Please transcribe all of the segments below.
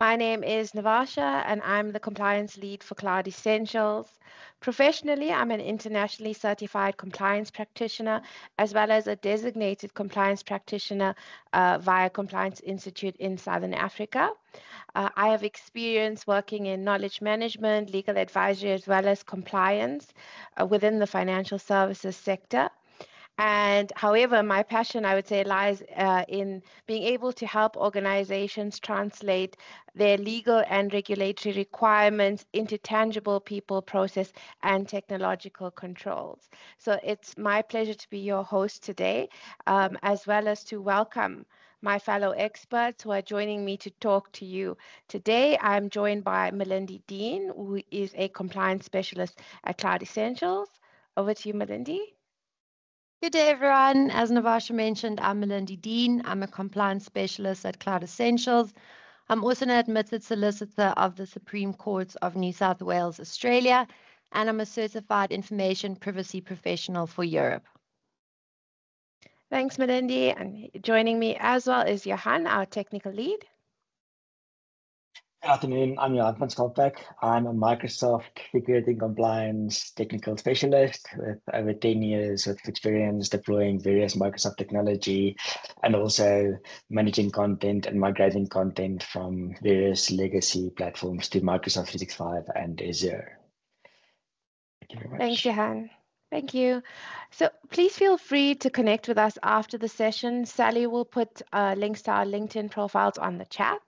My name is Navasha, and I'm the compliance lead for Cloud Essentials. Professionally, I'm an internationally certified compliance practitioner, as well as a designated compliance practitioner uh, via Compliance Institute in Southern Africa. Uh, I have experience working in knowledge management, legal advisory, as well as compliance uh, within the financial services sector. And however, my passion, I would say, lies uh, in being able to help organizations translate their legal and regulatory requirements into tangible people, process, and technological controls. So it's my pleasure to be your host today, um, as well as to welcome my fellow experts who are joining me to talk to you. Today, I'm joined by Melindy Dean, who is a compliance specialist at Cloud Essentials. Over to you, Melindy. Good day, everyone. As Navasha mentioned, I'm Melindy Dean. I'm a compliance specialist at Cloud Essentials. I'm also an admitted solicitor of the Supreme Court of New South Wales, Australia, and I'm a certified information privacy professional for Europe. Thanks, Melindy. And joining me as well is Johan, our technical lead. Good afternoon. I'm Johan Schalkwyk. I'm a Microsoft security and compliance technical specialist with over 10 years of experience deploying various Microsoft technology and also managing content and migrating content from various legacy platforms to Microsoft 365 and Azure. Thank you very much. Thanks, Johan. Thank you. So please feel free to connect with us after the session. Sally will put uh, links to our LinkedIn profiles on the chat.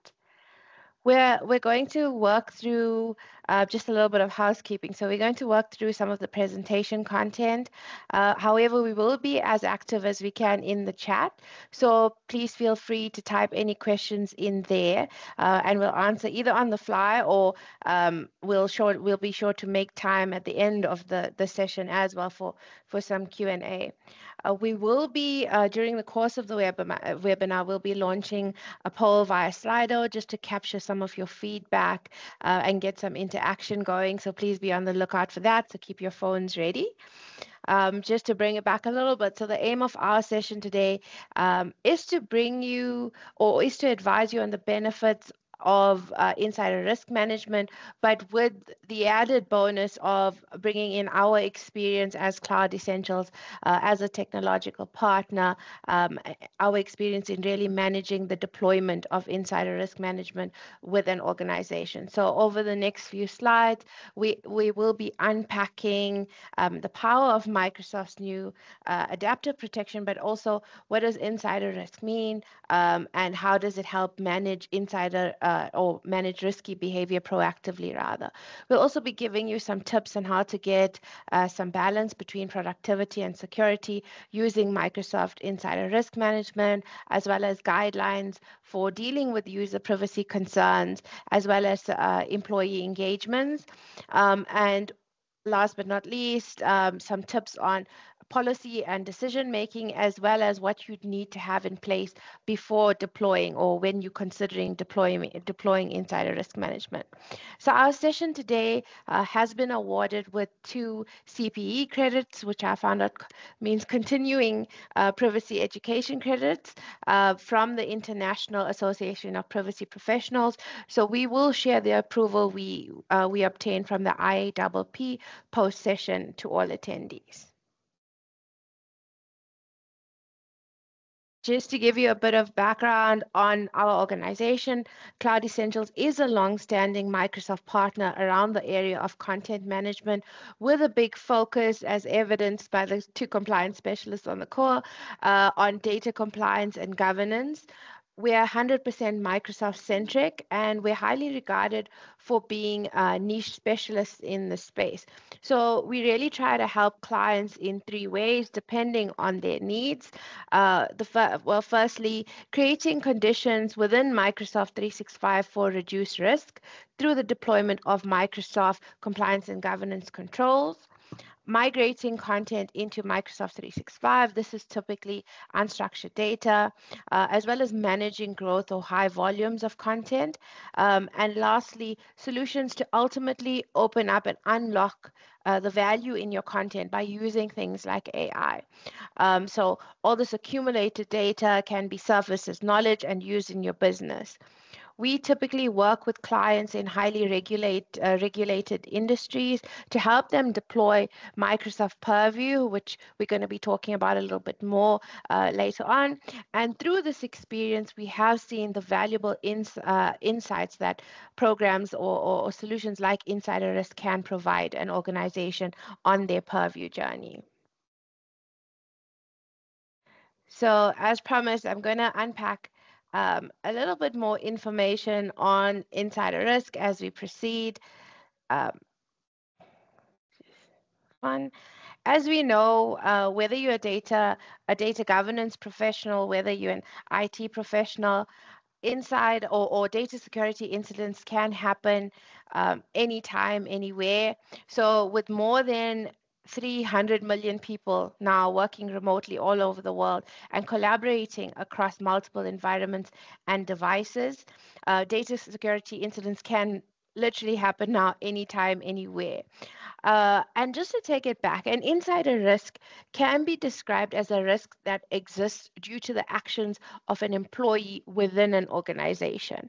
We're, we're going to work through uh, just a little bit of housekeeping. So we're going to work through some of the presentation content. Uh, however, we will be as active as we can in the chat. So please feel free to type any questions in there uh, and we'll answer either on the fly or um, we'll, sure, we'll be sure to make time at the end of the, the session as well for, for some Q&A. Uh, we will be, uh, during the course of the webinar, webinar, we'll be launching a poll via Slido just to capture some of your feedback uh, and get some interaction going. So please be on the lookout for that. So keep your phones ready. Um, just to bring it back a little bit. So the aim of our session today um, is to bring you or is to advise you on the benefits of uh, insider risk management, but with the added bonus of bringing in our experience as Cloud Essentials uh, as a technological partner, um, our experience in really managing the deployment of insider risk management with an organization. So over the next few slides, we, we will be unpacking um, the power of Microsoft's new uh, adaptive protection, but also what does insider risk mean um, and how does it help manage insider uh, or manage risky behavior proactively rather. We'll also be giving you some tips on how to get uh, some balance between productivity and security using Microsoft Insider Risk Management, as well as guidelines for dealing with user privacy concerns, as well as uh, employee engagements. Um, and last but not least, um, some tips on policy and decision making, as well as what you'd need to have in place before deploying or when you're considering deploying, deploying insider risk management. So our session today uh, has been awarded with two CPE credits, which I found out means continuing uh, privacy education credits uh, from the International Association of Privacy Professionals. So we will share the approval we, uh, we obtained from the IAPP post session to all attendees. Just to give you a bit of background on our organization, Cloud Essentials is a long-standing Microsoft partner around the area of content management with a big focus, as evidenced by the two compliance specialists on the call, uh, on data compliance and governance we're 100% Microsoft centric and we're highly regarded for being uh, niche specialists in the space. So we really try to help clients in three ways depending on their needs. Uh, the well, firstly, creating conditions within Microsoft 365 for reduced risk through the deployment of Microsoft compliance and governance controls migrating content into Microsoft 365. This is typically unstructured data, uh, as well as managing growth or high volumes of content. Um, and lastly, solutions to ultimately open up and unlock uh, the value in your content by using things like AI. Um, so all this accumulated data can be surfaced as knowledge and used in your business. We typically work with clients in highly regulate, uh, regulated industries to help them deploy Microsoft Purview, which we're going to be talking about a little bit more uh, later on. And through this experience, we have seen the valuable ins uh, insights that programs or, or, or solutions like Insider Risk can provide an organization on their Purview journey. So as promised, I'm going to unpack um, a little bit more information on insider risk as we proceed. Um, as we know, uh, whether you're a data a data governance professional, whether you're an IT professional, inside or, or data security incidents can happen um, anytime, anywhere. So with more than 300 million people now working remotely all over the world and collaborating across multiple environments and devices. Uh, data security incidents can literally happen now anytime, anywhere. Uh, and just to take it back, an insider risk can be described as a risk that exists due to the actions of an employee within an organization.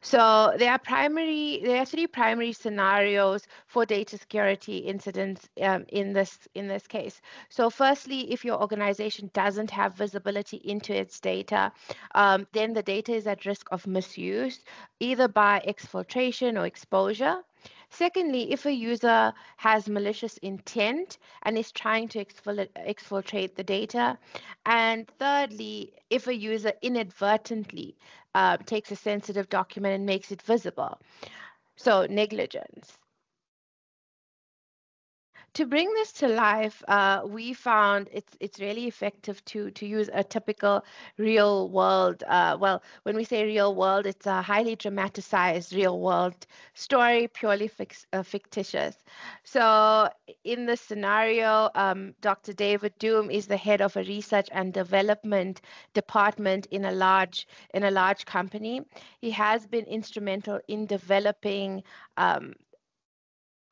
So there are primary, there are three primary scenarios for data security incidents um, in this in this case. So firstly, if your organization doesn't have visibility into its data, um, then the data is at risk of misuse, either by exfiltration or exposure. Secondly, if a user has malicious intent and is trying to exfiltrate the data. And thirdly, if a user inadvertently uh, takes a sensitive document and makes it visible. So negligence to bring this to life, uh, we found it's it's really effective to to use a typical real world. Uh, well, when we say real world, it's a highly dramatized real world story, purely fix, uh, fictitious. So in this scenario, um, Dr. David Doom is the head of a research and development department in a large in a large company. He has been instrumental in developing um,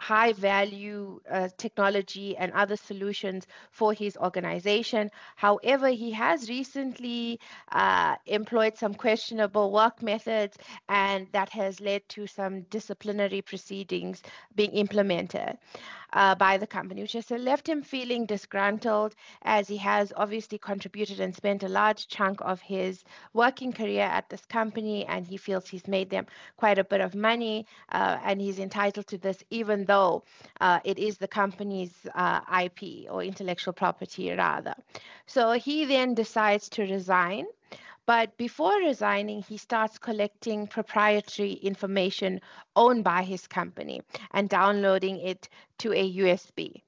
high value uh, technology and other solutions for his organization. However, he has recently uh, employed some questionable work methods, and that has led to some disciplinary proceedings being implemented uh, by the company, which has left him feeling disgruntled as he has obviously contributed and spent a large chunk of his working career at this company, and he feels he's made them quite a bit of money, uh, and he's entitled to this, even though uh, it is the company's uh, IP or intellectual property, rather. So he then decides to resign. But before resigning, he starts collecting proprietary information owned by his company and downloading it to a USB.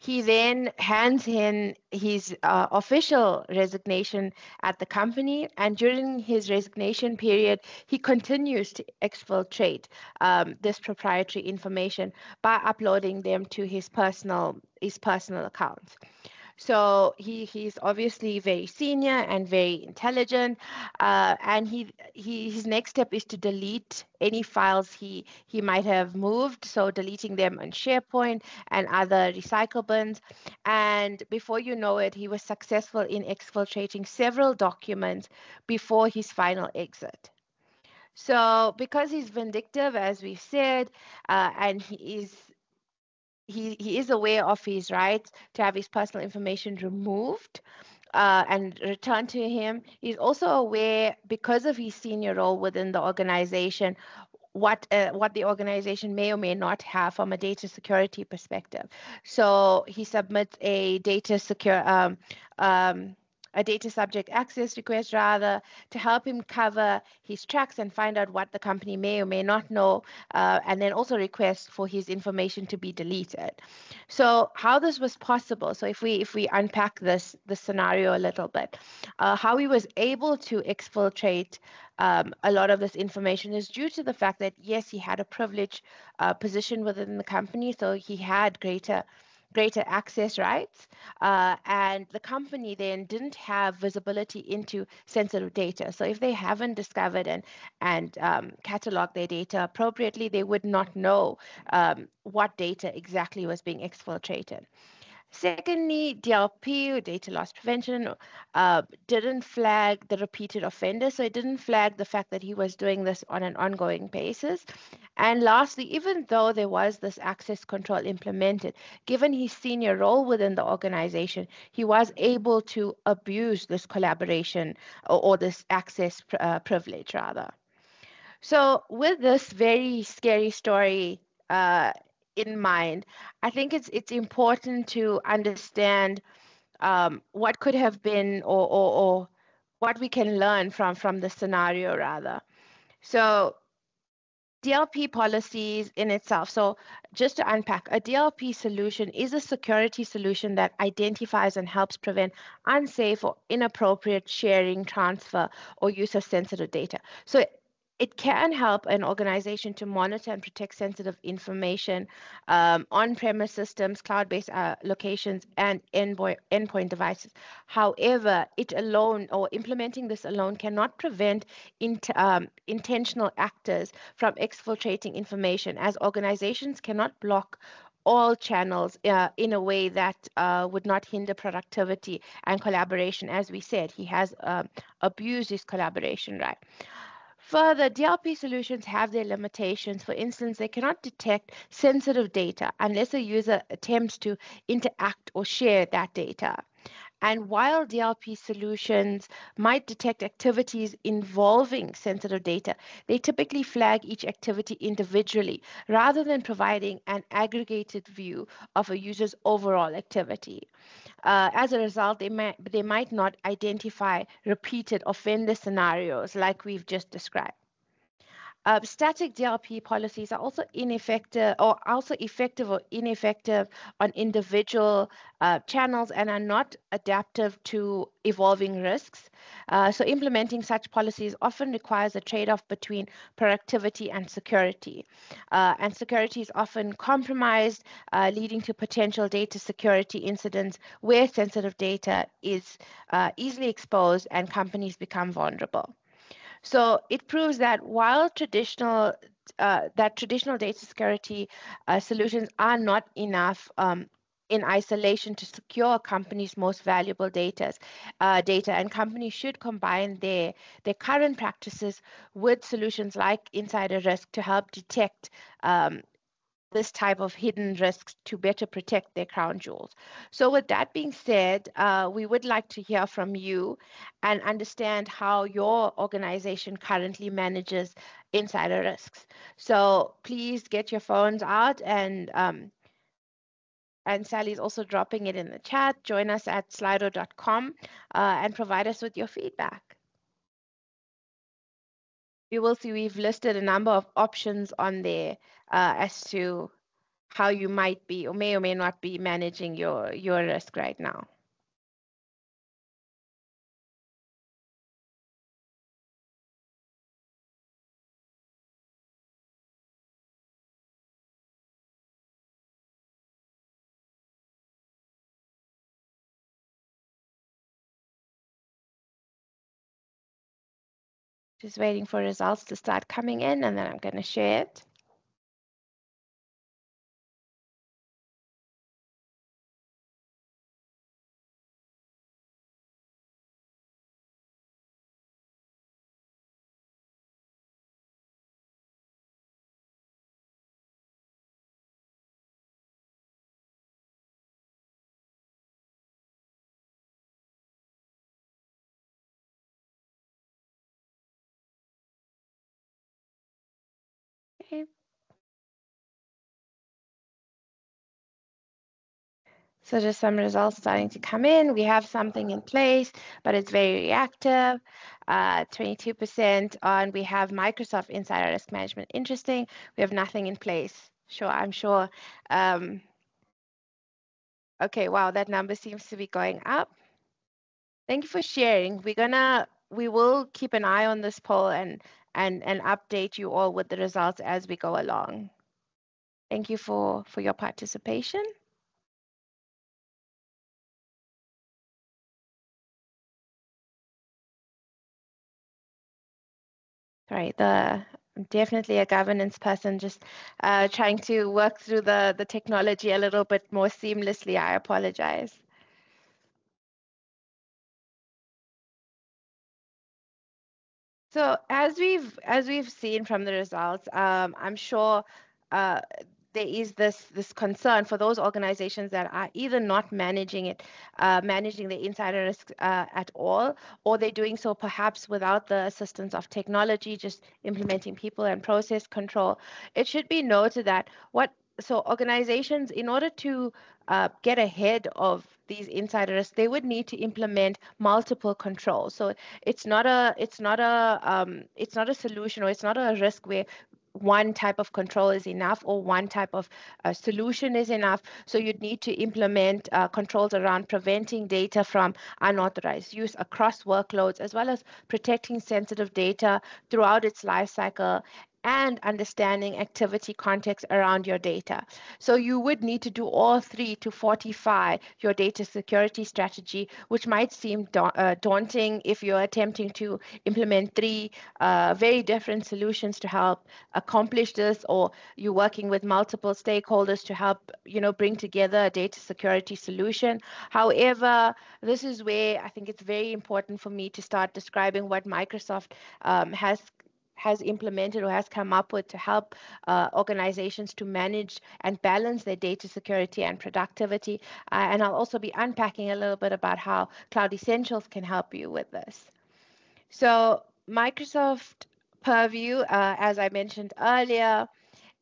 He then hands in his uh, official resignation at the company, and during his resignation period, he continues to exfiltrate um, this proprietary information by uploading them to his personal his personal accounts. So he he's obviously very senior and very intelligent, uh, and he he his next step is to delete any files he he might have moved. So deleting them on SharePoint and other recycle bins, and before you know it, he was successful in exfiltrating several documents before his final exit. So because he's vindictive, as we've said, uh, and he is he, he is aware of his rights to have his personal information removed uh, and returned to him. He's also aware, because of his senior role within the organization, what uh, what the organization may or may not have from a data security perspective. So he submits a data secure um, um, a data subject access request rather to help him cover his tracks and find out what the company may or may not know, uh, and then also request for his information to be deleted. So how this was possible, so if we if we unpack this the scenario a little bit, uh, how he was able to exfiltrate um, a lot of this information is due to the fact that yes, he had a privileged uh, position within the company, so he had greater greater access rights. Uh, and the company then didn't have visibility into sensitive data. So if they haven't discovered and, and um, cataloged their data appropriately, they would not know um, what data exactly was being exfiltrated. Secondly, DLP, or data loss prevention, uh, didn't flag the repeated offender. So it didn't flag the fact that he was doing this on an ongoing basis. And lastly, even though there was this access control implemented, given his senior role within the organization, he was able to abuse this collaboration or, or this access uh, privilege, rather. So, with this very scary story uh, in mind, I think it's it's important to understand um, what could have been or, or, or what we can learn from from the scenario rather. So DLP policies in itself. So just to unpack, a DLP solution is a security solution that identifies and helps prevent unsafe or inappropriate sharing, transfer, or use of sensitive data. So it can help an organization to monitor and protect sensitive information um, on-premise systems, cloud-based uh, locations, and endpoint devices. However, it alone or implementing this alone cannot prevent int um, intentional actors from exfiltrating information, as organizations cannot block all channels uh, in a way that uh, would not hinder productivity and collaboration. As we said, he has uh, abused his collaboration right. Further, DLP solutions have their limitations. For instance, they cannot detect sensitive data unless a user attempts to interact or share that data. And while DLP solutions might detect activities involving sensitive data, they typically flag each activity individually rather than providing an aggregated view of a user's overall activity. Uh, as a result, they might, they might not identify repeated offender scenarios like we've just described. Uh, static DLP policies are also ineffective or also effective or ineffective on individual uh, channels and are not adaptive to evolving risks. Uh, so implementing such policies often requires a trade-off between productivity and security. Uh, and security is often compromised, uh, leading to potential data security incidents where sensitive data is uh, easily exposed and companies become vulnerable. So it proves that while traditional uh, that traditional data security uh, solutions are not enough um, in isolation to secure a company's most valuable data, uh, data and companies should combine their, their current practices with solutions like insider risk to help detect um, this type of hidden risks to better protect their crown jewels. So with that being said, uh, we would like to hear from you and understand how your organization currently manages insider risks. So please get your phones out and um, and Sally's also dropping it in the chat. Join us at slido.com uh, and provide us with your feedback. You will see we've listed a number of options on there uh, as to how you might be or may or may not be managing your, your risk right now. Just waiting for results to start coming in and then I'm going to share it. Okay. So just some results starting to come in. We have something in place, but it's very reactive. 22% uh, on, we have Microsoft Insider Risk Management. Interesting. We have nothing in place. Sure, I'm sure. Um, okay, wow, that number seems to be going up. Thank you for sharing. We're gonna, we will keep an eye on this poll and and, and update you all with the results as we go along. Thank you for, for your participation. Sorry, the I'm definitely a governance person, just uh, trying to work through the, the technology a little bit more seamlessly. I apologize. So as we've as we've seen from the results, um, I'm sure uh, there is this this concern for those organizations that are either not managing it, uh, managing the insider risk uh, at all, or they're doing so perhaps without the assistance of technology, just implementing people and process control. It should be noted that what so organizations, in order to uh, get ahead of these insider risks, they would need to implement multiple controls. So it's not a it's not a um, it's not a solution or it's not a risk where one type of control is enough or one type of uh, solution is enough. So you'd need to implement uh, controls around preventing data from unauthorized use across workloads, as well as protecting sensitive data throughout its life cycle and understanding activity context around your data. So you would need to do all three to fortify your data security strategy, which might seem da uh, daunting if you're attempting to implement three uh, very different solutions to help accomplish this, or you're working with multiple stakeholders to help, you know, bring together a data security solution. However, this is where I think it's very important for me to start describing what Microsoft um, has has implemented or has come up with to help uh, organizations to manage and balance their data security and productivity. Uh, and I'll also be unpacking a little bit about how Cloud Essentials can help you with this. So Microsoft Purview, uh, as I mentioned earlier,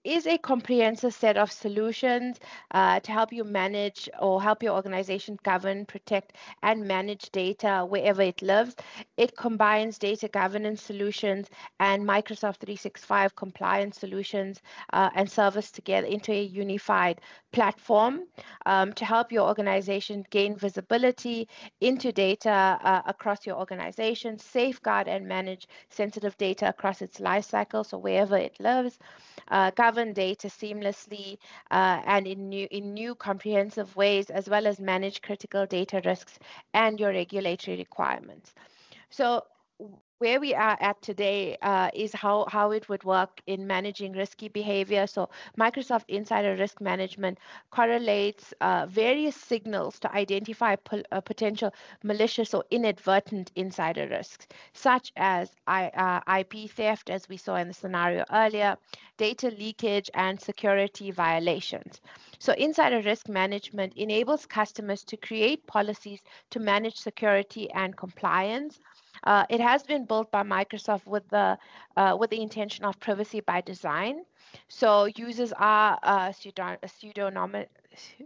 is a comprehensive set of solutions uh, to help you manage or help your organization govern, protect, and manage data wherever it lives. It combines data governance solutions and Microsoft 365 compliance solutions uh, and service together into a unified platform um, to help your organization gain visibility into data uh, across your organization, safeguard and manage sensitive data across its life cycle, so wherever it lives, uh, govern data seamlessly uh, and in new, in new comprehensive ways, as well as manage critical data risks and your regulatory requirements. So where we are at today uh, is how, how it would work in managing risky behavior. So Microsoft Insider Risk Management correlates uh, various signals to identify uh, potential malicious or inadvertent insider risks, such as I, uh, IP theft, as we saw in the scenario earlier, data leakage, and security violations. So insider risk management enables customers to create policies to manage security and compliance uh, it has been built by Microsoft with the uh, with the intention of privacy by design. So users are uh, pseudonymized,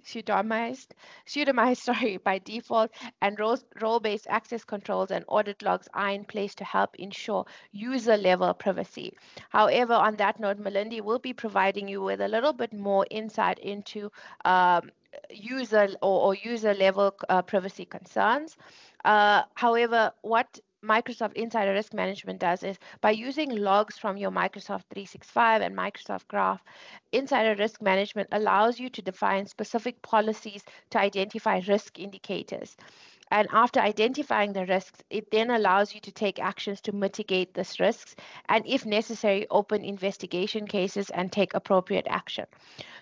pseudonymized, sorry, by default, and role-based access controls and audit logs are in place to help ensure user-level privacy. However, on that note, Melindy will be providing you with a little bit more insight into um, user or, or user-level uh, privacy concerns. Uh, however, what Microsoft Insider Risk Management does is by using logs from your Microsoft 365 and Microsoft Graph, Insider Risk Management allows you to define specific policies to identify risk indicators. And after identifying the risks, it then allows you to take actions to mitigate these risks and, if necessary, open investigation cases and take appropriate action.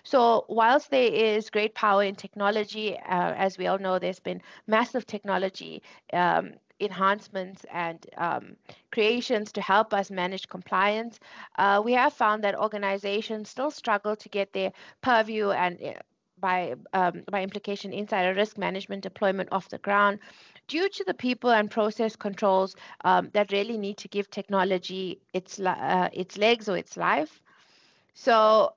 So, whilst there is great power in technology, uh, as we all know, there's been massive technology um, enhancements and um, creations to help us manage compliance, uh, we have found that organizations still struggle to get their purview and uh, by um, by implication insider risk management deployment off the ground due to the people and process controls um, that really need to give technology its uh, its legs or its life. So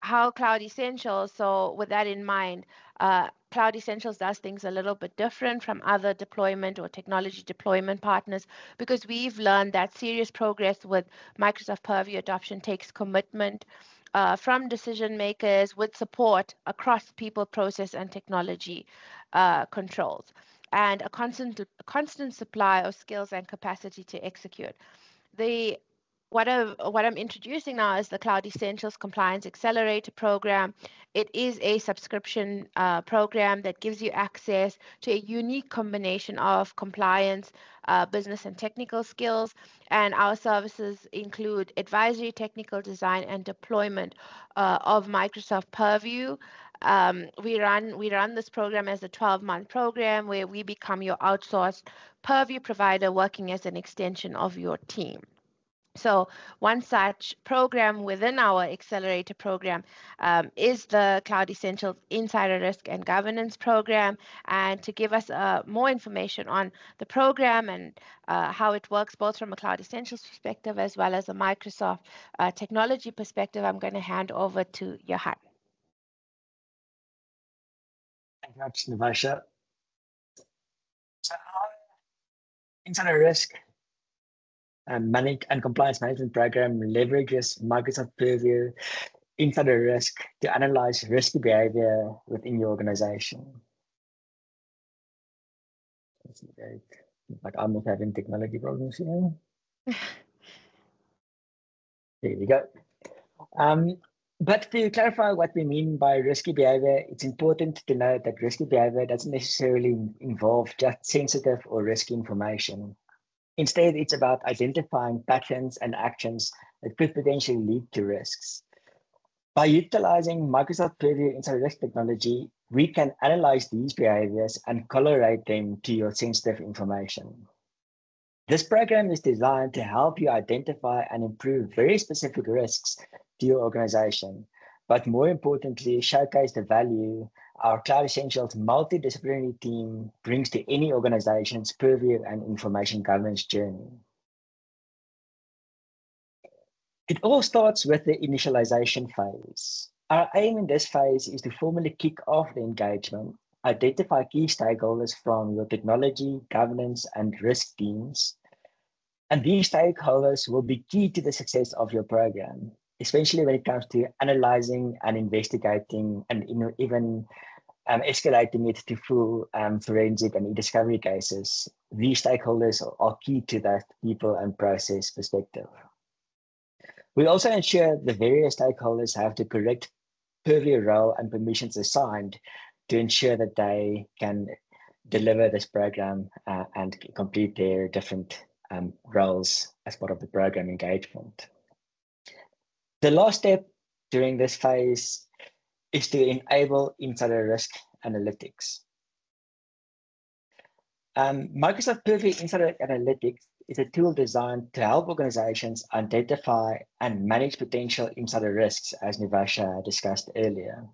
how Cloud essential so with that in mind, uh, Cloud Essentials does things a little bit different from other deployment or technology deployment partners because we've learned that serious progress with Microsoft Purview adoption takes commitment uh, from decision makers with support across people, process, and technology uh, controls, and a constant, a constant supply of skills and capacity to execute. The what, I, what I'm introducing now is the Cloud Essentials Compliance Accelerator Program. It is a subscription uh, program that gives you access to a unique combination of compliance, uh, business and technical skills. And our services include advisory, technical design, and deployment uh, of Microsoft Purview. Um, we run we run this program as a 12-month program where we become your outsourced Purview provider working as an extension of your team. So one such program within our accelerator program um, is the Cloud Essentials Insider Risk and Governance Program. And to give us uh, more information on the program and uh, how it works, both from a Cloud Essentials perspective as well as a Microsoft uh, technology perspective, I'm going to hand over to Johan. Thank you much, Navasha. So, insider risk and, manage, and compliance management program leverages Microsoft Purview insider risk to analyze risky behavior within your organization. Like I'm not having technology problems here. there we go. Um, but to clarify what we mean by risky behavior, it's important to note that risky behavior doesn't necessarily involve just sensitive or risky information. Instead, it's about identifying patterns and actions that could potentially lead to risks. By utilizing Microsoft Purview Insider Risk technology, we can analyze these behaviors and colorate them to your sensitive information. This program is designed to help you identify and improve very specific risks to your organization, but more importantly, showcase the value our Cloud Essentials multidisciplinary team brings to any organization's purview and information governance journey. It all starts with the initialization phase. Our aim in this phase is to formally kick off the engagement, identify key stakeholders from your technology, governance, and risk teams. And these stakeholders will be key to the success of your program especially when it comes to analyzing and investigating and you know, even um, escalating it to full um, forensic and e-discovery cases, these stakeholders are key to that people and process perspective. We also ensure the various stakeholders have the correct purview role and permissions assigned to ensure that they can deliver this program uh, and complete their different um, roles as part of the program engagement. The last step during this phase is to enable insider risk analytics. Um, Microsoft Purview Insider Analytics is a tool designed to help organizations identify and manage potential insider risks, as Nivasha discussed earlier.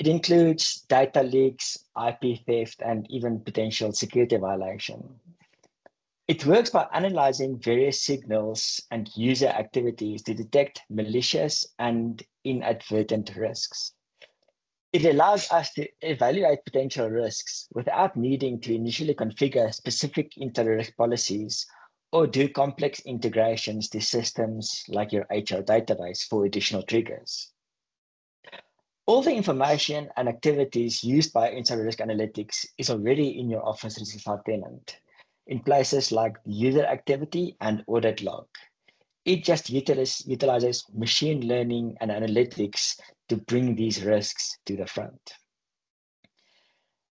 It includes data leaks, IP theft, and even potential security violation. It works by analyzing various signals and user activities to detect malicious and inadvertent risks. It allows us to evaluate potential risks without needing to initially configure specific inter-risk policies or do complex integrations to systems like your HR database for additional triggers. All the information and activities used by Insider Risk Analytics is already in your Office 365 tenant in places like user activity and audit log. It just utilize, utilizes machine learning and analytics to bring these risks to the front.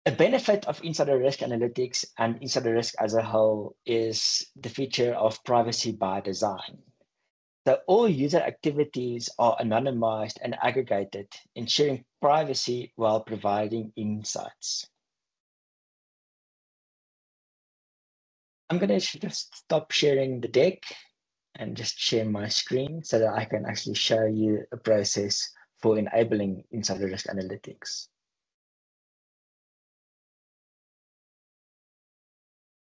A benefit of insider risk analytics and insider risk as a whole is the feature of privacy by design. So all user activities are anonymized and aggregated, ensuring privacy while providing insights. I'm going to just stop sharing the deck and just share my screen so that I can actually show you a process for enabling insider risk analytics.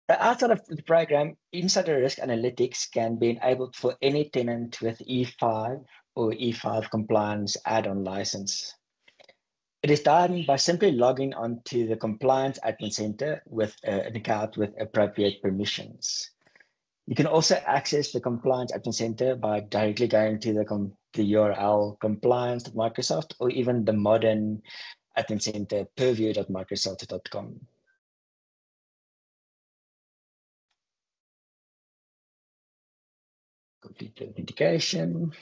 Outside of the program, insider risk analytics can be enabled for any tenant with E5 or E5 compliance add-on license. It is done by simply logging onto the Compliance Admin Center with uh, an account with appropriate permissions. You can also access the Compliance Admin Center by directly going to the, the URL compliance.microsoft or even the modern Admin Center purview.microsoft.com. complete the authentication.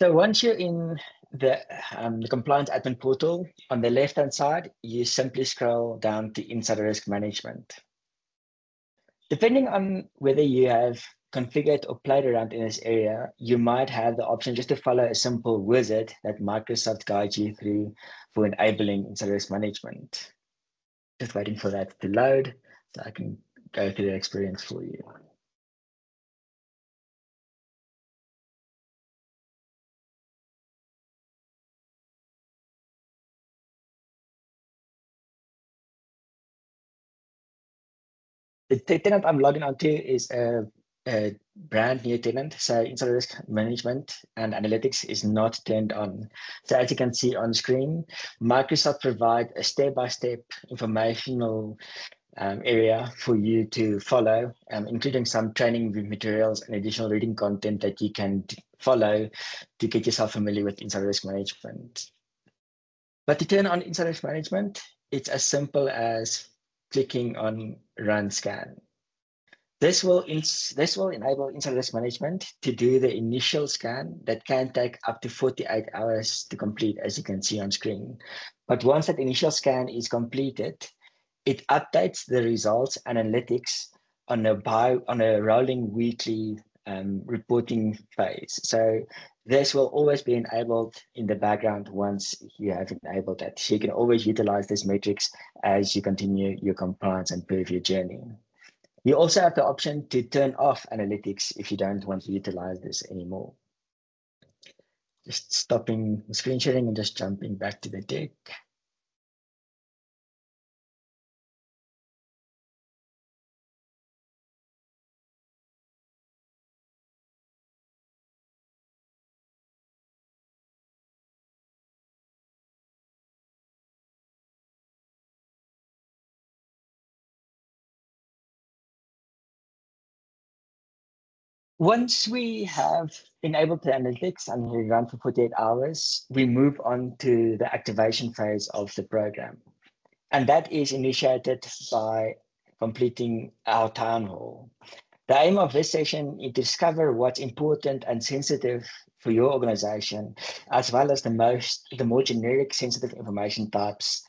So once you're in the, um, the compliance admin portal, on the left-hand side, you simply scroll down to insider risk management. Depending on whether you have configured or played around in this area, you might have the option just to follow a simple wizard that Microsoft guides you through for enabling insider risk management. Just waiting for that to load so I can go through the experience for you. The tenant I'm logging onto is a, a, brand new tenant. So insider risk management and analytics is not turned on. So as you can see on screen, Microsoft provide a step-by-step -step informational um, area for you to follow, um, including some training materials and additional reading content that you can follow to get yourself familiar with insider risk management. But to turn on insider risk management, it's as simple as clicking on Run Scan. This will, this will enable insider risk management to do the initial scan that can take up to 48 hours to complete, as you can see on screen. But once that initial scan is completed, it updates the results analytics on a, bio, on a rolling weekly um, reporting phase. So this will always be enabled in the background once you have enabled that. So you can always utilize this metrics as you continue your compliance and Purview journey. You also have the option to turn off analytics if you don't want to utilize this anymore. Just stopping screen sharing and just jumping back to the deck. Once we have enabled the analytics and we run for 48 hours, we move on to the activation phase of the program. And that is initiated by completing our town hall. The aim of this session is to discover what's important and sensitive for your organization, as well as the most the more generic sensitive information types,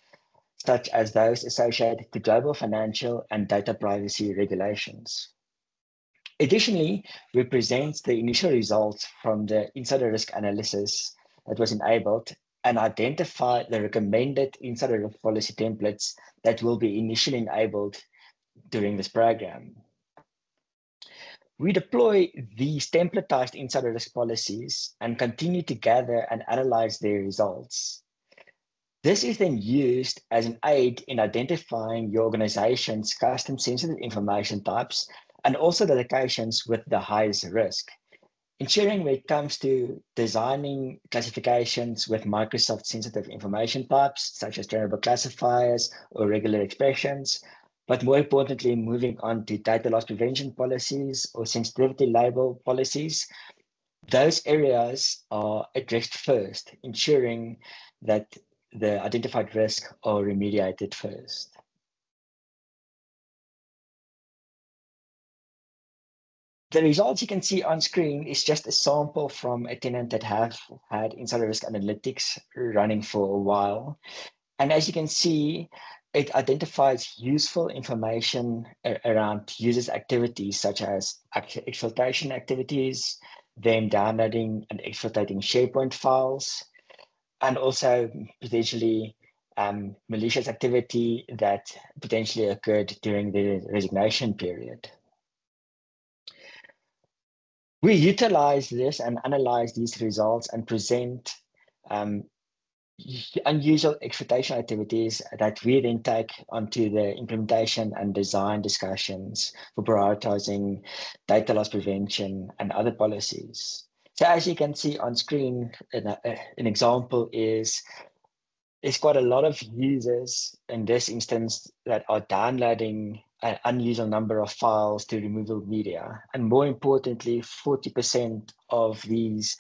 such as those associated to global financial and data privacy regulations. Additionally, we present the initial results from the insider risk analysis that was enabled and identify the recommended insider risk policy templates that will be initially enabled during this program. We deploy these templatized insider risk policies and continue to gather and analyze their results. This is then used as an aid in identifying your organization's custom sensitive information types and also the locations with the highest risk. Ensuring when it comes to designing classifications with Microsoft sensitive information types, such as general classifiers or regular expressions, but more importantly, moving on to data loss prevention policies or sensitivity label policies, those areas are addressed first, ensuring that the identified risk are remediated first. The results you can see on screen is just a sample from a tenant that have had insider risk analytics running for a while. And as you can see, it identifies useful information around users' activities such as exfiltration activities, them downloading and exfiltrating SharePoint files, and also potentially um, malicious activity that potentially occurred during the resignation period. We utilize this and analyze these results and present um, unusual exploitation activities that we then take onto the implementation and design discussions for prioritizing data loss prevention and other policies. So as you can see on screen, an, an example is there's quite a lot of users in this instance that are downloading an unusual number of files to removable media. And more importantly, 40% of these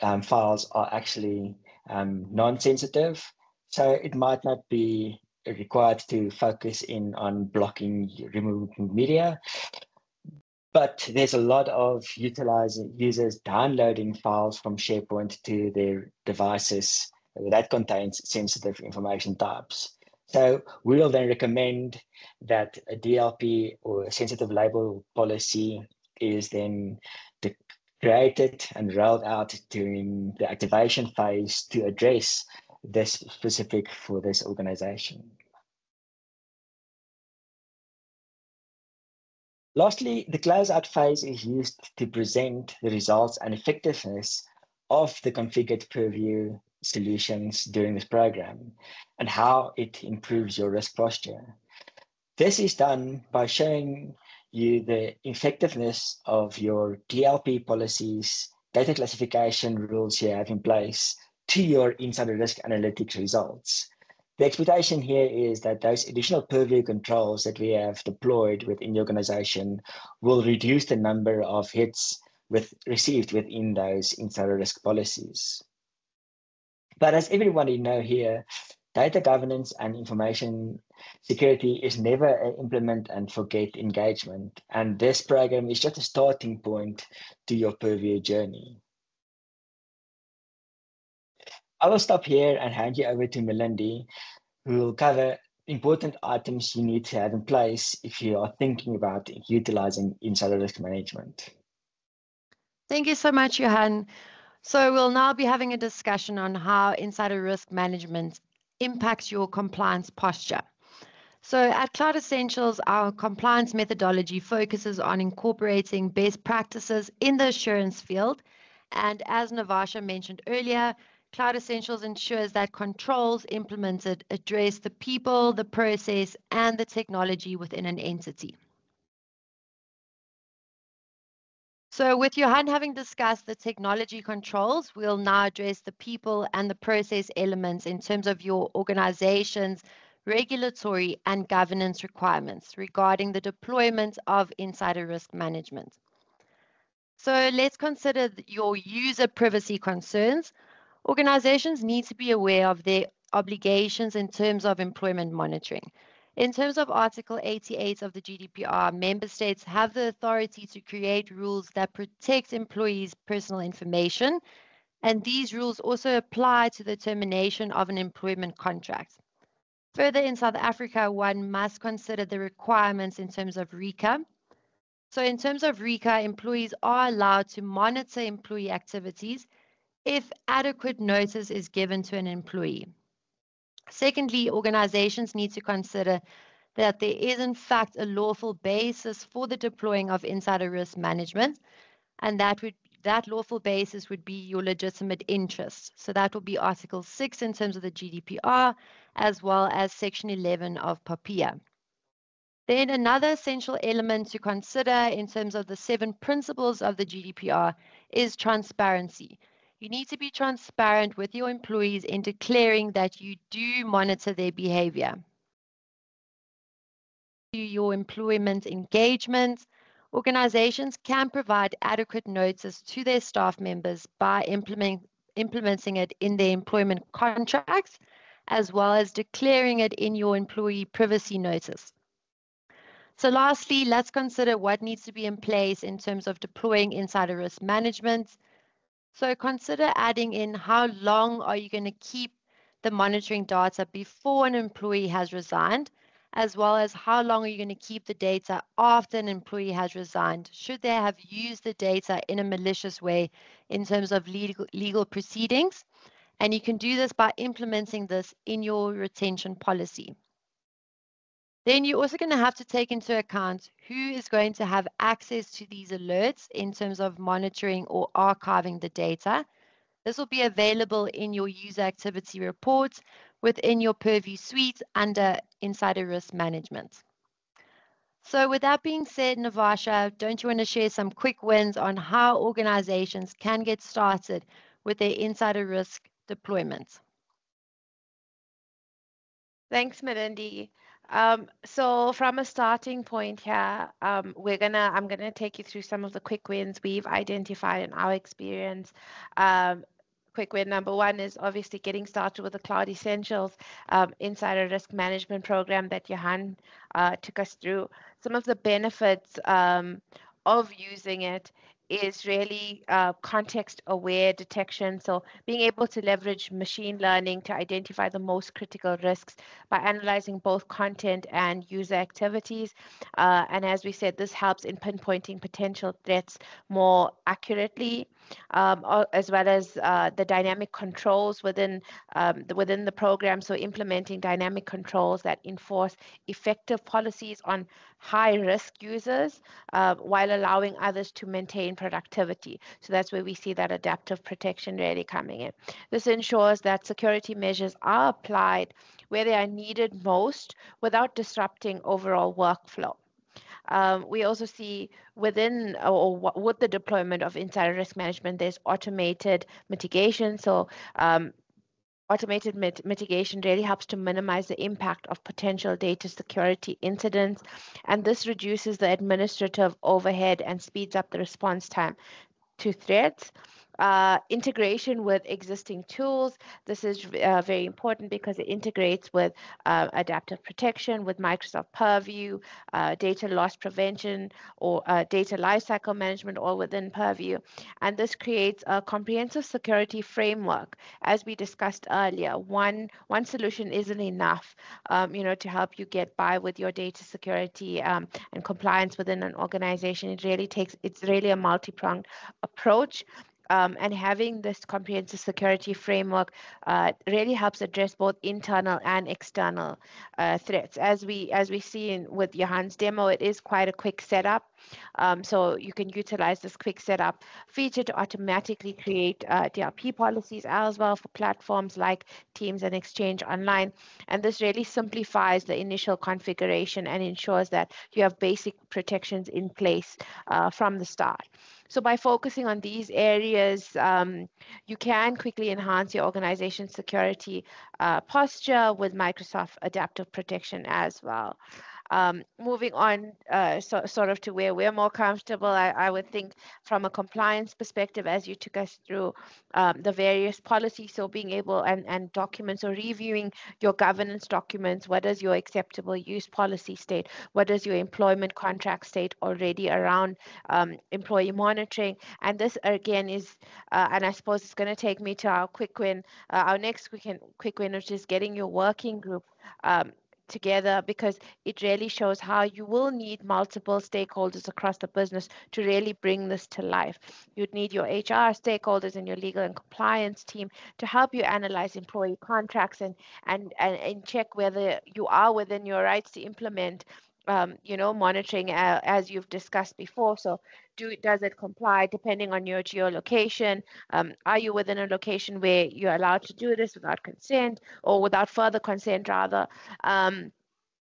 um, files are actually um, non-sensitive. So it might not be required to focus in on blocking removable media. But there's a lot of utilizing users downloading files from SharePoint to their devices that contains sensitive information types. So we'll then recommend that a DLP or a sensitive label policy is then created and rolled out during the activation phase to address this specific for this organization. Lastly, the closeout phase is used to present the results and effectiveness of the configured purview solutions during this program and how it improves your risk posture. This is done by showing you the effectiveness of your DLP policies, data classification rules you have in place to your insider risk analytics results. The expectation here is that those additional purview controls that we have deployed within the organization will reduce the number of hits with received within those insider risk policies. But as everybody know here, data governance and information security is never an implement and forget engagement. And this program is just a starting point to your purview journey. I will stop here and hand you over to Melindy, who will cover important items you need to have in place if you are thinking about utilizing insider risk management. Thank you so much, Johan. So we'll now be having a discussion on how insider risk management impacts your compliance posture. So at Cloud Essentials, our compliance methodology focuses on incorporating best practices in the assurance field. And as Navasha mentioned earlier, Cloud Essentials ensures that controls implemented address the people, the process, and the technology within an entity. So with Johan having discussed the technology controls, we'll now address the people and the process elements in terms of your organization's regulatory and governance requirements regarding the deployment of insider risk management. So let's consider your user privacy concerns. Organizations need to be aware of their obligations in terms of employment monitoring. In terms of Article 88 of the GDPR, member states have the authority to create rules that protect employees' personal information, and these rules also apply to the termination of an employment contract. Further, in South Africa, one must consider the requirements in terms of RICA. So, in terms of RICA, employees are allowed to monitor employee activities if adequate notice is given to an employee. Secondly, organizations need to consider that there is, in fact, a lawful basis for the deploying of insider risk management, and that would that lawful basis would be your legitimate interest. So that will be Article 6 in terms of the GDPR, as well as Section 11 of POPIA. Then another essential element to consider in terms of the seven principles of the GDPR is transparency. You need to be transparent with your employees in declaring that you do monitor their behavior. Your employment engagement, organizations can provide adequate notice to their staff members by implement, implementing it in their employment contracts, as well as declaring it in your employee privacy notice. So lastly, let's consider what needs to be in place in terms of deploying insider risk management, so consider adding in how long are you going to keep the monitoring data before an employee has resigned, as well as how long are you going to keep the data after an employee has resigned, should they have used the data in a malicious way in terms of legal, legal proceedings. And you can do this by implementing this in your retention policy. Then you're also going to have to take into account who is going to have access to these alerts in terms of monitoring or archiving the data. This will be available in your user activity reports within your Purview suite under Insider Risk Management. So with that being said, Navasha, don't you want to share some quick wins on how organizations can get started with their insider risk deployment? Thanks, Melindy. Um, so from a starting point here, um, we're gonna I'm gonna take you through some of the quick wins we've identified in our experience. Um, quick win number one is obviously getting started with the Cloud Essentials um, Insider Risk Management Program that Johan uh, took us through. Some of the benefits um, of using it is really uh, context aware detection. So, being able to leverage machine learning to identify the most critical risks by analyzing both content and user activities. Uh, and as we said, this helps in pinpointing potential threats more accurately um, as well as uh, the dynamic controls within um, the, within the program. So implementing dynamic controls that enforce effective policies on high risk users uh, while allowing others to maintain productivity. So that's where we see that adaptive protection really coming in. This ensures that security measures are applied where they are needed most without disrupting overall workflow. Um, we also see within or with the deployment of insider risk management, there's automated mitigation. So um, automated mit mitigation really helps to minimize the impact of potential data security incidents. And this reduces the administrative overhead and speeds up the response time to threats. Uh, integration with existing tools. This is uh, very important because it integrates with uh, adaptive protection, with Microsoft Purview, uh, data loss prevention, or uh, data lifecycle management, all within Purview. And this creates a comprehensive security framework. As we discussed earlier, one one solution isn't enough, um, you know, to help you get by with your data security um, and compliance within an organization. It really takes it's really a multi-pronged approach um, and having this comprehensive security framework uh, really helps address both internal and external uh, threats. As we as we see in, with Johan's demo, it is quite a quick setup. Um, so you can utilize this quick setup feature to automatically create uh, DLP policies as well for platforms like Teams and Exchange Online. And this really simplifies the initial configuration and ensures that you have basic protections in place uh, from the start. So by focusing on these areas, um, you can quickly enhance your organization's security uh, posture with Microsoft Adaptive Protection as well. Um, moving on, uh, so, sort of to where we're more comfortable, I, I, would think from a compliance perspective, as you took us through um, the various policies, so being able and, and documents or reviewing your governance documents, what does your acceptable use policy state? What does your employment contract state already around um, employee monitoring? And this again is, uh, and I suppose it's going to take me to our quick win, uh, our next quick win, quick win, which is getting your working group um, together because it really shows how you will need multiple stakeholders across the business to really bring this to life. You'd need your HR stakeholders and your legal and compliance team to help you analyze employee contracts and and and, and check whether you are within your rights to implement um, you know, monitoring uh, as you've discussed before. So, do does it comply depending on your geolocation? Um, are you within a location where you're allowed to do this without consent or without further consent, rather? Um,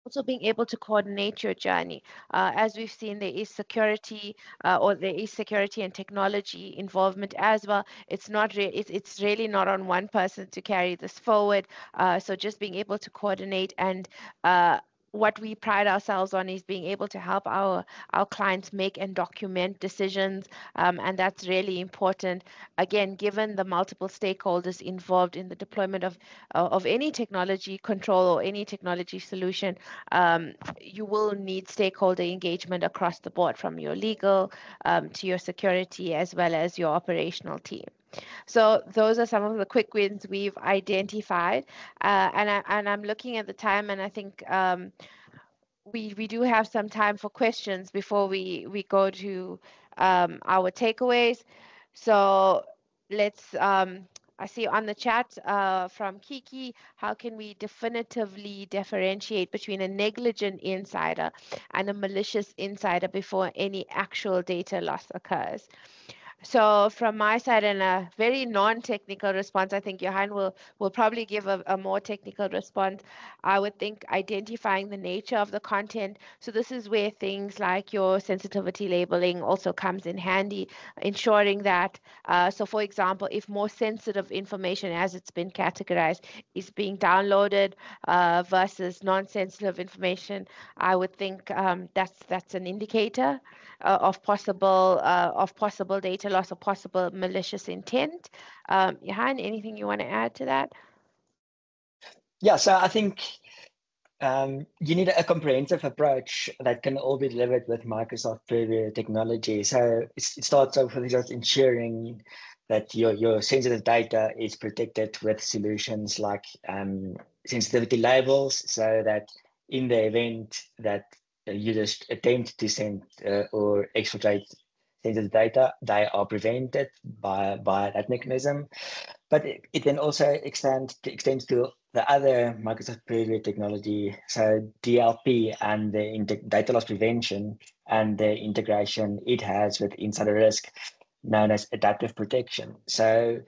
also being able to coordinate your journey. Uh, as we've seen, there is security uh, or there is security and technology involvement as well. It's not re- it's, it's really not on one person to carry this forward. Uh, so just being able to coordinate and uh, what we pride ourselves on is being able to help our our clients make and document decisions um, and that's really important. Again given the multiple stakeholders involved in the deployment of uh, of any technology control or any technology solution um, you will need stakeholder engagement across the board from your legal um, to your security as well as your operational team so those are some of the quick wins we've identified. Uh, and, I, and I'm looking at the time and I think um, we, we do have some time for questions before we, we go to um, our takeaways. So let's, um, I see on the chat uh, from Kiki, how can we definitively differentiate between a negligent insider and a malicious insider before any actual data loss occurs? So from my side and a very non-technical response, I think Johan will, will probably give a, a, more technical response. I would think identifying the nature of the content. So this is where things like your sensitivity labeling also comes in handy, ensuring that, uh, so for example, if more sensitive information as it's been categorized is being downloaded uh, versus non-sensitive information, I would think um, that's that's an indicator uh, of possible uh, of possible data loss of possible malicious intent. Um, Johan, anything you want to add to that? Yeah, so I think um, you need a comprehensive approach that can all be delivered with Microsoft Purview technology. So it starts off with just ensuring that your, your sensitive data is protected with solutions like um, sensitivity labels so that in the event that users attempt to send uh, or exfiltrate sensitive data, they are prevented by, by that mechanism. But it, it then also extends to, extends to the other Microsoft Purview technology, so DLP and the data loss prevention and the integration it has with insider risk known as adaptive protection. So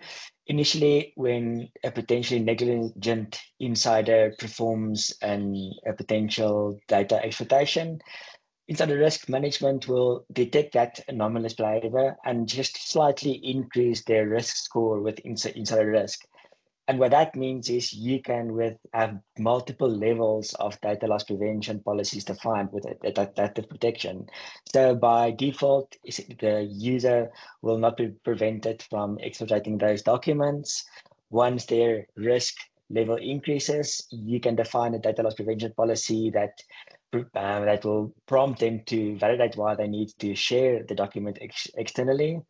initially when a potentially negligent insider performs an, a potential data exploitation, insider risk management will detect that anomalous behavior and just slightly increase their risk score with insider risk. And what that means is you can with have multiple levels of data loss prevention policies defined with adaptive protection. So by default, the user will not be prevented from exfiltrating those documents. Once their risk level increases, you can define a data loss prevention policy that um, that will prompt them to validate why they need to share the document ex externally.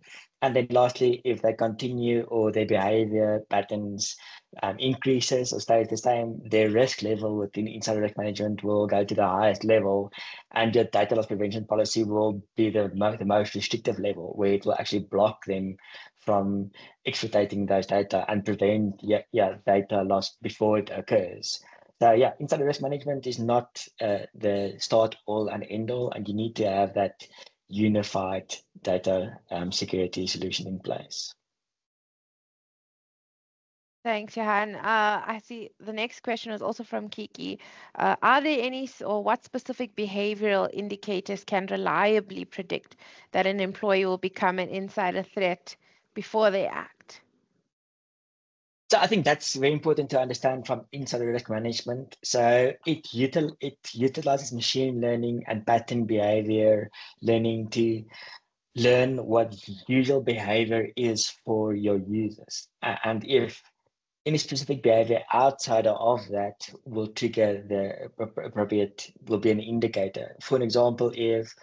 And then lastly, if they continue or their behavior patterns um, increases or stays the same, their risk level within insider risk management will go to the highest level and your data loss prevention policy will be the, mo the most restrictive level where it will actually block them from exploiting those data and prevent yeah, yeah, data loss before it occurs. So yeah, insider risk management is not uh, the start all and end all, and you need to have that unified data um, security solution in place. Thanks, Johan. Uh, I see the next question is also from Kiki. Uh, are there any or what specific behavioral indicators can reliably predict that an employee will become an insider threat before they act? So I think that's very important to understand from insider risk management. So it util it utilizes machine learning and pattern behavior learning to learn what usual behavior is for your users. And if any specific behavior outside of that will trigger the appropriate will be an indicator. For an example, if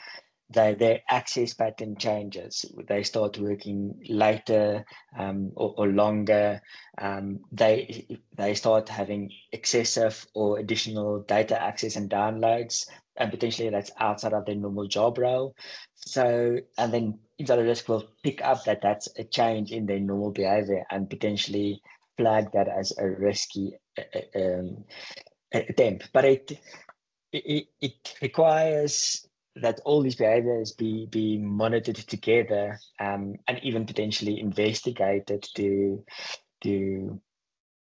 they, their access pattern changes. They start working later um, or, or, longer. Um, they they start having excessive or additional data access and downloads, and potentially that's outside of their normal job role. So, and then insider risk will pick up that that's a change in their normal behavior and potentially flag that as a risky uh, uh, um, attempt. But it, it it requires that all these behaviors be be monitored together um, and even potentially investigated to to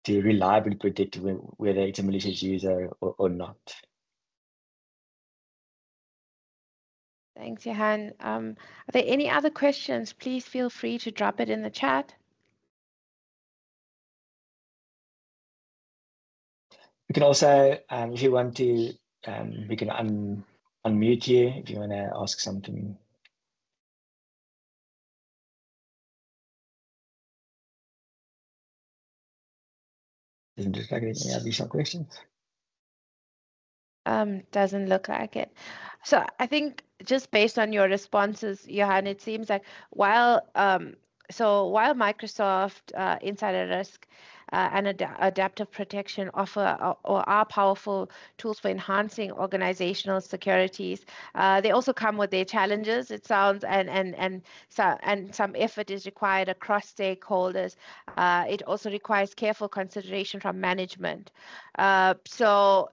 to reliably predict whether it's a malicious user or, or not. Thanks, Johan. Um, are there any other questions? Please feel free to drop it in the chat. We can also, um, if you want to, um, we can un unmute you if you want to ask something. Doesn't look like any additional questions. Um, doesn't look like it. So I think just based on your responses, Johan, it seems like while um, so while Microsoft uh, Insider Risk uh, and ad adaptive protection offer uh, or are powerful tools for enhancing organizational securities. Uh, they also come with their challenges, it sounds, and and and so, and some effort is required across stakeholders. Uh, it also requires careful consideration from management. Uh, so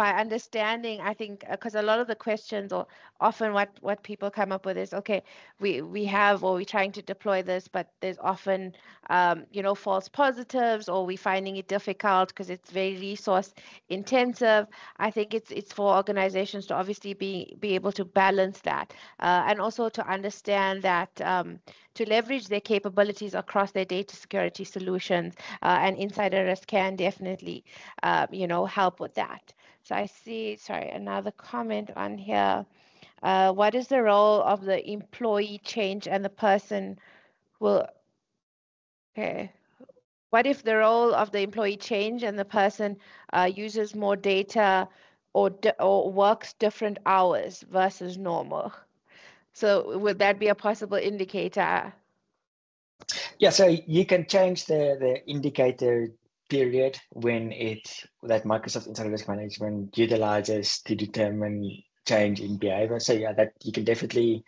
by understanding i think because uh, a lot of the questions or often what what people come up with is okay we we have or we're trying to deploy this but there's often um, you know false positives or we're finding it difficult because it's very resource intensive. I think it's it's for organizations to obviously be be able to balance that uh, and also to understand that um, to leverage their capabilities across their data security solutions uh, and insider risk can definitely uh, you know help with that so I see, sorry, another comment on here. Uh, what is the role of the employee change and the person will, okay. What if the role of the employee change and the person uh, uses more data or, or works different hours versus normal? So would that be a possible indicator? Yeah, so you can change the, the indicator period when it that Microsoft Insider Risk Management utilizes to determine change in behavior. So yeah, that you can definitely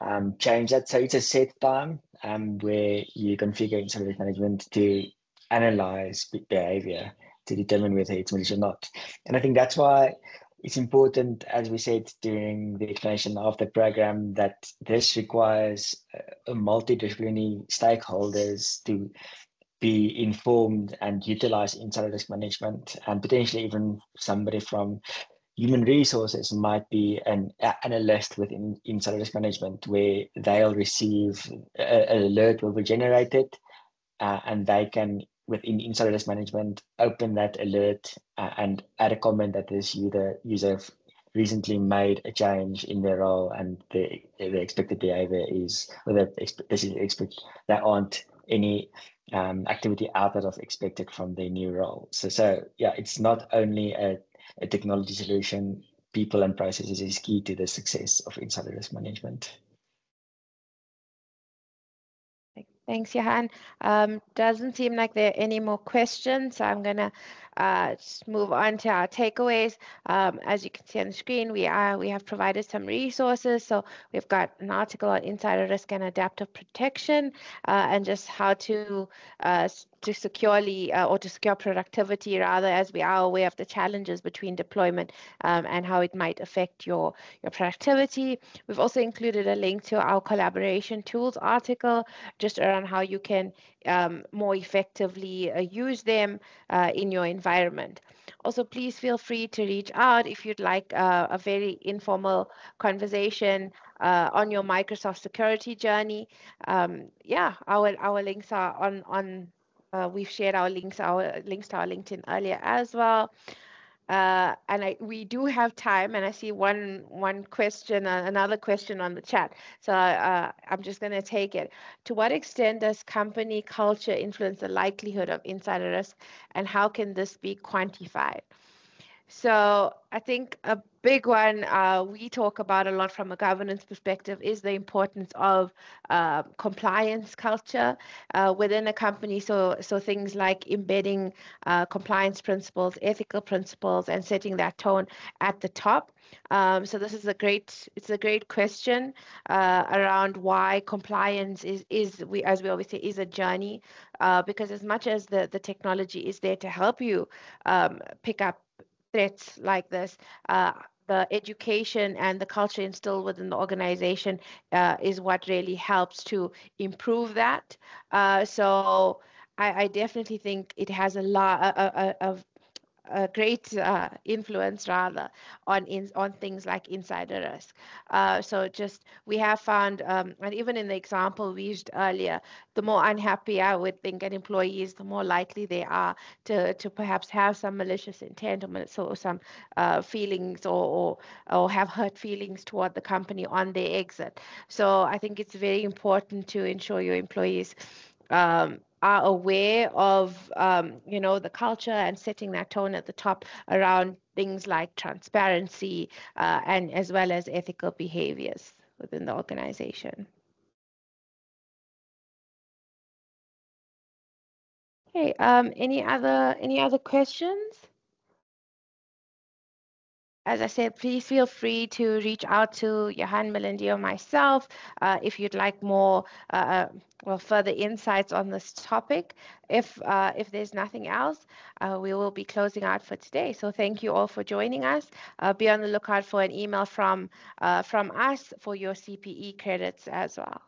um, change that. So it's a set time um, where you configure Insider Risk Management to analyze behavior to determine whether it's malicious or not. And I think that's why it's important, as we said during the explanation of the program, that this requires a multidisciplinary stakeholders to be informed and utilize insider risk management and potentially even somebody from human resources might be an analyst within insider risk management where they'll receive an alert will be generated uh, and they can within insider risk management open that alert uh, and add a comment that this user user recently made a change in their role and the the expected behavior is or the this is expect there aren't any um, activity out of expected from their new role. So, so yeah, it's not only a, a technology solution, people and processes is key to the success of insider risk management. Thanks, Johan. Um, doesn't seem like there are any more questions, so I'm going to uh, move on to our takeaways. Um, as you can see on the screen, we are we have provided some resources. So we've got an article on insider risk and adaptive protection, uh, and just how to uh, to securely uh, or to secure productivity rather as we are aware of the challenges between deployment um, and how it might affect your your productivity we've also included a link to our collaboration tools article just around how you can um, more effectively uh, use them uh, in your environment. Also, please feel free to reach out if you'd like uh, a very informal conversation uh, on your Microsoft security journey. Um, yeah, our our links are on on. Uh, we've shared our links our links to our LinkedIn earlier as well. Uh, and I, we do have time, and I see one one question, uh, another question on the chat. So uh, I'm just going to take it. To what extent does company culture influence the likelihood of insider risk, and how can this be quantified? So I think a big one uh, we talk about a lot from a governance perspective is the importance of uh, compliance culture uh, within a company. So, so things like embedding uh, compliance principles, ethical principles, and setting that tone at the top. Um, so this is a great, it's a great question uh, around why compliance is, is we, as we always say, is a journey. Uh, because as much as the, the technology is there to help you um, pick up threats like this, uh, the education and the culture instilled within the organization uh, is what really helps to improve that. Uh, so I, I, definitely think it has a lot of a great uh, influence rather on in, on things like insider risk. Uh, so just we have found, um, and even in the example we used earlier, the more unhappy I would think an employee is, the more likely they are to to perhaps have some malicious intent or, so some uh, feelings or, or or have hurt feelings toward the company on their exit. So I think it's very important to ensure your employees. Um, are aware of um, you know the culture and setting that tone at the top around things like transparency uh, and as well as ethical behaviors within the organization. Okay, um, any other any other questions? As I said, please feel free to reach out to Johan, Melindy, or myself uh, if you'd like more, uh, uh, well, further insights on this topic. If uh, if there's nothing else, uh, we will be closing out for today. So thank you all for joining us. Uh, be on the lookout for an email from from us for your CPE credits as well.